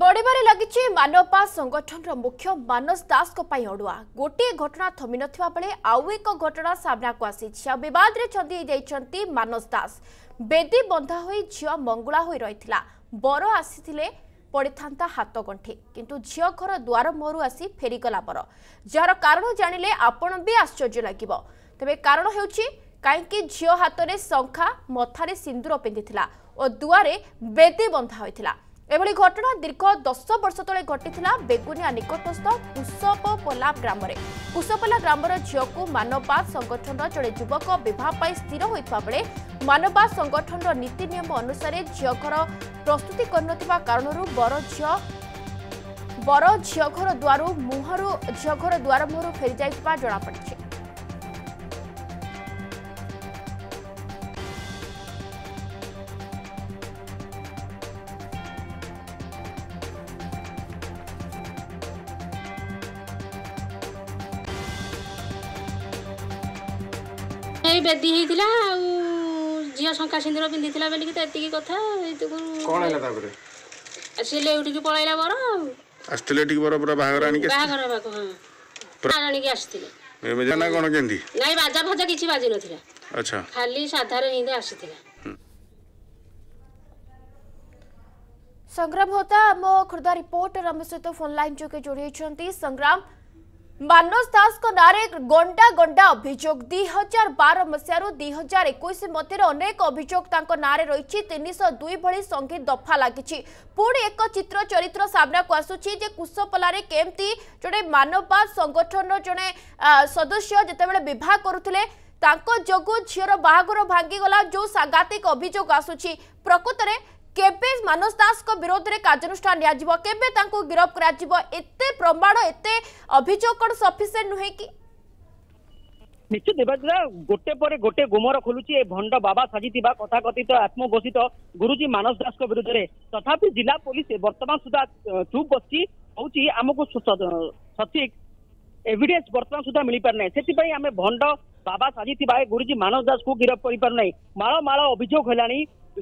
ବଢ଼ିବାରେ ଲାଗିଛି ମାନବା ସଂଗଠନର ମୁଖ୍ୟ ମାନସ ଦାସଙ୍କ ପାଇଁ ଅଡୁଆ ଗୋଟିଏ ଘଟଣା ଥମିନଥିବା ବେଳେ ଆଉ ଏକ ଘଟଣା ସାମ୍ନାକୁ ଆସିଛି ଆଉ ବିବାଦରେ ଛନ୍ଦି ହୋଇଯାଇଛନ୍ତି ମାନସ ଦାସ ବେଦି ବନ୍ଧା ହୋଇ ଝିଅ ମଙ୍ଗୁଳା ହୋଇ ରହିଥିଲା ବର ଆସିଥିଲେ ପଡ଼ିଥାନ୍ତା ହାତଗଣ୍ଠି କିନ୍ତୁ ଝିଅ ଘର ଦ୍ୱାର ମୁହଁରୁ ଆସି ଫେରିଗଲା ବର ଯାହାର କାରଣ ଜାଣିଲେ ଆପଣ ବି ଆଶ୍ଚର୍ଯ୍ୟ ଲାଗିବ ତେବେ କାରଣ ହେଉଛି କାହିଁକି ଝିଅ ହାତରେ ଶଙ୍ଖା ମଥାରେ ସିନ୍ଦୁର ପିନ୍ଧିଥିଲା ଓ ଦୁଆରେ ବେଦି ବନ୍ଧା ହୋଇଥିଲା ଏଭଳି ଘଟଣା ଦୀର୍ଘ ଦଶ ବର୍ଷ ତଳେ ଘଟିଥିଲା ବେଗୁନିଆ ନିକଟସ୍ଥ କୁଶପପଲା ଗ୍ରାମରେ କୁଶପଲା ଗ୍ରାମର ଝିଅକୁ ମାନବବାଦ ସଂଗଠନର ଜଣେ ଯୁବକ ବିବାହ ପାଇଁ ସ୍ଥିର ହୋଇଥିବା ବେଳେ ମାନବବାଦ ସଂଗଠନର ନୀତି ନିୟମ ଅନୁସାରେ ଝିଅ ଘର ପ୍ରସ୍ତୁତି କରିନଥିବା କାରଣରୁ ବର ଝିଅ ବର ଝିଅ ଘର ଦ୍ୱାରୁ ମୁହଁରୁ ଝିଅ ଘର ଦ୍ୱାର ମୁହଁରୁ ଫେରିଯାଇଥିବା ଜଣାପଡ଼ିଛି ଏଇ ବେଦି ହେଇଥିଲା ଆଉ ଝିଅ ଶଙ୍କା ସିନ୍ଦୁର ପିନ୍ଧିଥିଲା ବୋଲିକି ତ ଏତିକି କଥା ଏଇତକୁ କ'ଣ ହେଲା ତାପରେ ସେ ଲେଉଟିକି ପଳେଇଲା ବର ଆଉ ଆସିଥିଲେ ଏଠିକି ବର ପୁରା ବାହାଘର ଆଣିକି ବାହାଘର ପାଖ ହଁ ଆଣିକି ଆସିଥିଲେ ନା କ'ଣ କେମିତି ନାଇଁ ବାଜା ଫାଜା କିଛି ବାଜି ନଥିଲା ଆଚ୍ଛା ଖାଲି ସାଧାରେ ଯେମିତି ଆସିଥିଲା ସଂଗ୍ରାମ ହୋତା ଆମ ଖୋର୍ଦ୍ଧା ରିପୋର୍ଟର ଆମ ସହିତ ଫୋନ୍ ଲାଇନ୍ ଯୋଗେ ଯୋଡ଼ି ହୋଇଛନ୍ତି ସଂଗ୍ରାମ ମାନସ ଦାସଙ୍କ ନାଁରେ ଗଣ୍ଡା ଗଣ୍ଡା ଅଭିଯୋଗ ଦୁଇ ହଜାର ବାର ମସିହାରୁ ଦୁଇ ହଜାର ଏକୋଇଶ ମଧ୍ୟରେ ଅନେକ ଅଭିଯୋଗ ତାଙ୍କ ନାଁରେ ରହିଛି ତିନିଶହ ଦୁଇ ଭଳି ସଙ୍ଗୀତ ଦଫା ଲାଗିଛି ପୁଣି ଏକ ଚିତ୍ର ଚରିତ୍ର ସାମ୍ନାକୁ ଆସୁଛି ଯେ କୁଶପଲାରେ କେମିତି ଜଣେ ମାନବବାଦ ସଂଗଠନର ଜଣେ ସଦସ୍ୟ ଯେତେବେଳେ ବିବାହ କରୁଥିଲେ ତାଙ୍କ ଯୋଗୁଁ ଝିଅର ବାହାଘର ଭାଙ୍ଗିଗଲା ଯେଉଁ ସାଙ୍ଘାତିକ ଅଭିଯୋଗ ଆସୁଛି ପ୍ରକୃତରେ ମାନସ ଦାସଙ୍କ ବିରୋଧରେ କାର୍ଯ୍ୟାନୁଷ୍ଠାନ ନିଆଯିବ କେବେ ତାଙ୍କୁ ଗିରଫ କରାଯିବ ଏତେ ପ୍ରମାଣ ଏତେ ଅଭିଯୋଗ କ'ଣ ସଫିସିଏଣ୍ଟ ନୁହେଁ କି ନିଶ୍ଚିତ ଦେବାଦା ଗୋଟେ ପରେ ଗୋଟେ ଗୁମର ଖୋଲୁଛି ଏ ଭଣ୍ଡ ବାବା ସାଜିଥିବା ତଥାକଥିତ ଆତ୍ମଘୋଷିତ ଗୁରୁଜୀ ମାନସ ଦାସଙ୍କ ବିରୁଦ୍ଧରେ ତଥାପି ଜିଲ୍ଲା ପୋଲିସ ବର୍ତ୍ତମାନ ସୁଦ୍ଧା ଚୁପ୍ ବସିଛି ହଉଛି ଆମକୁ ସଠିକ ଏଭିଡେନ୍ସ ବର୍ତ୍ତମାନ ସୁଦ୍ଧା ମିଳିପାରିନାହିଁ ସେଥିପାଇଁ ଆମେ ଭଣ୍ଡ ବାବା ସାଜିଥିବା ଏ ଗୁରୁଜୀ ମାନସ ଦାସକୁ ଗିରଫ କରିପାରୁନାହିଁ ମାଳ ମାଳ ଅଭିଯୋଗ ହେଲାଣି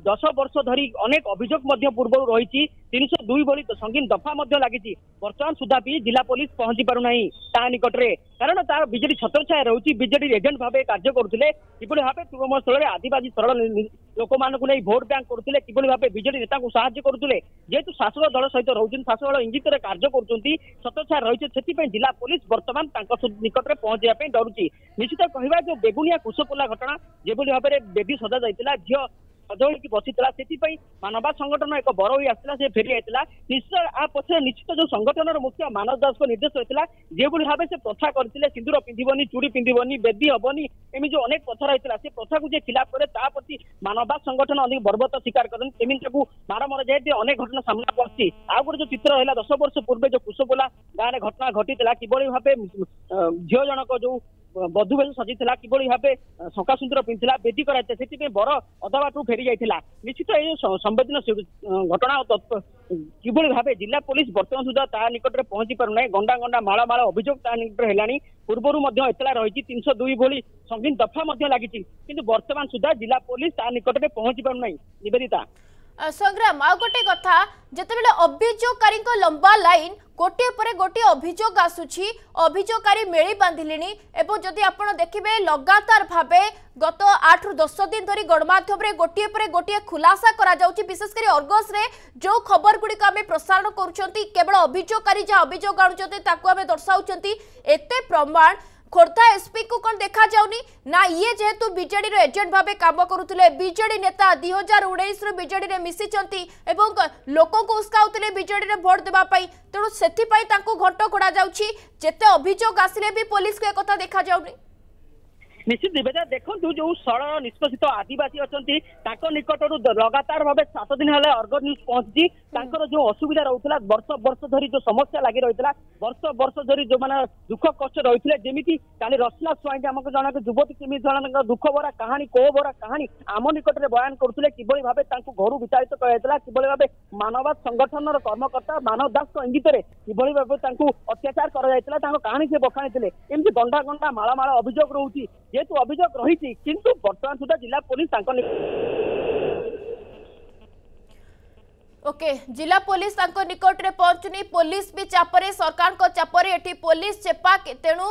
ଦଶ ବର୍ଷ ଧରି ଅନେକ ଅଭିଯୋଗ ମଧ୍ୟ ପୂର୍ବରୁ ରହିଛି ତିନିଶହ ଦୁଇ ଭଳି ସଙ୍ଗୀନ ଦଫା ମଧ୍ୟ ଲାଗିଛି ବର୍ତ୍ତମାନ ସୁଦ୍ଧା ବି ଜିଲ୍ଲା ପୋଲିସ ପହଞ୍ଚି ପାରୁନାହିଁ ତା ନିକଟରେ କାରଣ ତାର ବିଜେଡି ଛତ୍ରଛାୟା ରହୁଛି ବିଜେଡି ଏଜେଣ୍ଟ ଭାବେ କାର୍ଯ୍ୟ କରୁଥିଲେ କିଭଳି ଭାବେ ତୃଣମୂଳ ସ୍ଥଳରେ ଆଦିବାସୀ ସରଳ ଲୋକମାନଙ୍କୁ ନେଇ ଭୋଟ ବ୍ୟାଙ୍କ କରୁଥିଲେ କିଭଳି ଭାବେ ବିଜେଡି ନେତାଙ୍କୁ ସାହାଯ୍ୟ କରୁଥିଲେ ଯେହେତୁ ଶାସକ ଦଳ ସହିତ ରହୁଛନ୍ତି ଶାସକ ଦଳ ଇଙ୍ଗିତରେ କାର୍ଯ୍ୟ କରୁଛନ୍ତି ଛତ୍ରଛାୟା ରହିଛି ସେଥିପାଇଁ ଜିଲ୍ଲା ପୋଲିସ ବର୍ତ୍ତମାନ ତାଙ୍କ ନିକଟରେ ପହଞ୍ଚିବା ପାଇଁ ଡରୁଛି ନିଶ୍ଚିତ କହିବା ଯୋଉ ବେଗୁନିଆ କୁଶପୋଲା ଘଟଣା ଯେଭଳି ଭାବରେ ବେଦୀ ସଜାଯାଇଥିଲା ଝିଅ ସଜଳିକି ବସିଥିଲା ସେଥିପାଇଁ ମାନବାଦ ସଂଗଠନ ଏକ ବର ହୋଇ ଆସିଥିଲା ସେ ଫେରି ଯାଇଥିଲା ନିଶ୍ଚୟ ଆ ପଛରେ ନିଶ୍ଚିତ ଯୋଉ ସଂଗଠନର ମୁଖ୍ୟ ମାନବ ଦାସଙ୍କ ନିର୍ଦ୍ଦେଶ ହୋଇଥିଲା ଯେଭଳି ଭାବେ ସେ ପ୍ରଥା କରିଥିଲେ ସିନ୍ଦୁର ପିନ୍ଧିବନି ଚୁଡ଼ି ପିନ୍ଧିବନି ବେଦୀ ହବନି ଏମିତି ଯୋଉ ଅନେକ ପ୍ରଥା ରହିଥିଲା ସେ ପ୍ରଥାକୁ ଯିଏ ଖିଲାପ କରେ ତା ପ୍ରତି ମାନବାଦ ସଂଗଠନ ଅନେକ ବର୍ବତ ସ୍ୱୀକାର କରନ୍ତି ଏମିତି ତାକୁ ମାଡ଼ ମରାଯାଇ ଅନେକ ଘଟଣା ସାମ୍ନାକୁ ଆସିଛି ଆଉ ଗୋଟେ ଯୋଉ ଚିତ୍ର ରହିଲା ଦଶ ବର୍ଷ ପୂର୍ବେ ଯୋଉ କୁଶଗୋଲା ଗାଁରେ ଘଟଣା ଘଟିଥିଲା କିଭଳି ଭାବେ ଝିଅ ଜଣକ ଯୋଉ ବଧୁବେଶ ସଜିଥିଲା କିଭଳି ଭାବେ ଶଙ୍କାସୁନ୍ଦର ପିନ୍ଧିଥିଲା ବେଦି କରାଯାଇଥିଲା ସେଥିପାଇଁ ବର ଅଧା ବାଟରୁ ଫେରି ଯାଇଥିଲା ନିଶ୍ଚିତ ଏ ସମ୍ବେଦନଶୀଳ ଘଟଣା କିଭଳି ଭାବେ ଜିଲ୍ଲା ପୋଲିସ ବର୍ତ୍ତମାନ ସୁଦ୍ଧା ତା ନିକଟରେ ପହଞ୍ଚି ପାରୁନାହିଁ ଗଣ୍ଡା ଗଣ୍ଡା ମାଳ ମାଳ ଅଭିଯୋଗ ତା ନିକଟରେ ହେଲାଣି ପୂର୍ବରୁ ମଧ୍ୟ ଏତଲା ରହିଛି ତିନିଶହ ଦୁଇ ଭଳି ସଙ୍ଗୀନ ଦଫା ମଧ୍ୟ ଲାଗିଛି କିନ୍ତୁ ବର୍ତ୍ତମାନ ସୁଦ୍ଧା ଜିଲ୍ଲା ପୋଲିସ ତା ନିକଟରେ ପହଞ୍ଚି ପାରୁନାହିଁ ନିବେଦିତା ସଂଗ୍ରାମ ଆଉ ଗୋଟେ କଥା ଯେତେବେଳେ ଅଭିଯୋଗକାରୀଙ୍କ ଲମ୍ବା ଲାଇନ୍ ଗୋଟିଏ ପରେ ଗୋଟିଏ ଅଭିଯୋଗ ଆସୁଛି ଅଭିଯୋଗକାରୀ ମେଳି ବାନ୍ଧିଲେଣି ଏବଂ ଯଦି ଆପଣ ଦେଖିବେ ଲଗାତାର ଭାବେ গত আট রু দশ দিন ধর গণমাধ্যমে গোটিয়ে পরে গোটিয়ে খুলাসা করা যাচ্ছে বিশেষ করে অর্গসরে যে খবরগুড়ি আমি প্রসারণ করছেন কেবল অভিযোগকারী যা অভিযোগ আনুচার তাকে আমি দর্শাউছেন এতে প্রমাণ খোর্ধা এসপি কু কোণ দেখা যাওনি না ইয়ে যেহেতু বিজেডির এজেন্ট ভাবে কাম করুলে বিজেডি নেতা দুই হাজার উনিশরু বিজেডিরে মিশিছেন এবং লোকক উস্কাউলে বিজেডিরে ভোট দেওয়া তেমন সেপাই তাঁর ঘট ঘোড়া যাচ্ছে যেতে অভিযোগ আসলে বি পুলিশকে একথা দেখা যাওনি ନିଶ୍ଚିତ ନିବେଦା ଦେଖନ୍ତୁ ଯୋଉ ସରଳ ନିଷ୍ପେଷିତ ଆଦିବାସୀ ଅଛନ୍ତି ତାଙ୍କ ନିକଟରୁ ଲଗାତାର ଭାବେ ସାତ ଦିନ ହେଲେ ଅର୍ଗ ନ୍ୟୁଜ୍ ପହଞ୍ଚିଛି ତାଙ୍କର ଯୋଉ ଅସୁବିଧା ରହୁଥିଲା ବର୍ଷ ବର୍ଷ ଧରି ଯୋଉ ସମସ୍ୟା ଲାଗି ରହିଥିଲା ବର୍ଷ ବର୍ଷ ଧରି ଯୋଉମାନେ ଦୁଃଖ କଷ୍ଟ ରହିଥିଲେ ଯେମିତି କାଲି ରସନା ସ୍ୱାଇଁ ଆମକୁ ଜଣକ ଯୁବତୀ କେମିତି ଜଣଙ୍କ ଦୁଃଖ ଭରା କାହାଣୀ କୋହ ଭରା କାହାଣୀ ଆମ ନିକଟରେ ବୟାନ କରୁଥିଲେ କିଭଳି ଭାବେ ତାଙ୍କୁ ଘରୁ ବିତାଡ଼ିତ କରାଯାଇଥିଲା କିଭଳି ଭାବେ ମାନବାଦ ସଂଗଠନର କର୍ମକର୍ତ୍ତା ମାନବ ଦାସଙ୍କ ଇଙ୍ଗିତରେ କିଭଳି ଭାବେ ତାଙ୍କୁ ଅତ୍ୟାଚାର କରାଯାଇଥିଲା ତାଙ୍କ କାହାଣୀ ସେ ବଖାଣିଥିଲେ ଏମିତି ଗଣ୍ଡା ଗଣ୍ଡା ମାଳ ମାଳ ଅଭିଯୋଗ ରହୁଛି ଯେ যেহেতু অভিযোগ রয়েছে কিন্তু বর্তমান সুদ্ধা জেলা পুলিশ তাঁর ওকে জেলা পুলিশ তাঁর নিকটরে পৌঁছুনি পুলিশ বি চাপরে সরকার চাপরে এটি পুলিশ চেপা তেণু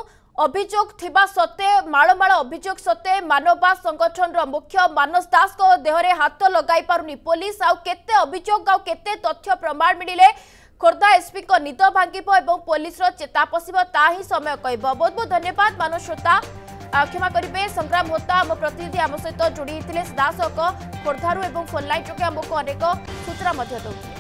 অভিযোগ থিবা সত্ত্বে মাড়মাড় অভিযোগ সত্ত্বে মানবাদ সংগঠনর মুখ্য মানস দাসক দেহরে হাত লগাই পারুনি পুলিশ আউ কেতে অভিযোগ আউ কেতে তথ্য প্রমাণ মিলিলে খোর্ধা এসপিঙ্ নিদ ভাঙ্গিব এবং পুলিশর চেতা পশিব তা ହିଁ ସମୟ କହିବ ବହୁତ ବହୁତ ଧନ୍ୟବାଦ ମାନସ୍ରୋତା କ୍ଷମା କରିବେ ସଂଗ୍ରାମ ହୋତା ଆମ ପ୍ରତିନିଧି ଆମ ସହିତ ଯୋଡ଼ି ହୋଇଥିଲେ ସିଧାସଳଖ ଖୋର୍ଦ୍ଧାରୁ ଏବଂ ଫୋନ୍ ଲାଇନ୍ ଯୋଗେ ଆମକୁ ଅନେକ ସୂଚନା ମଧ୍ୟ ଦେଉଥିଲେ